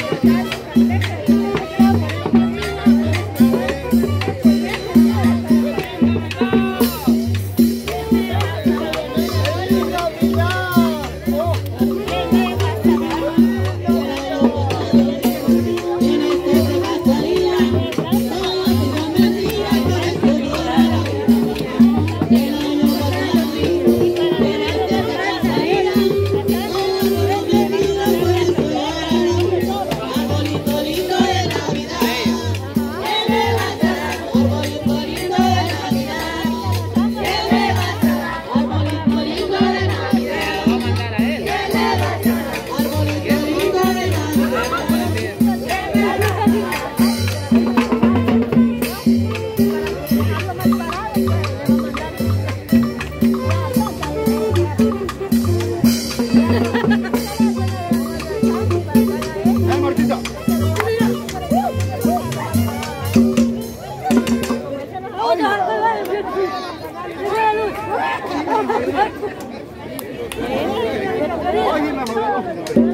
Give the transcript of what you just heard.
Gracias. Thank you.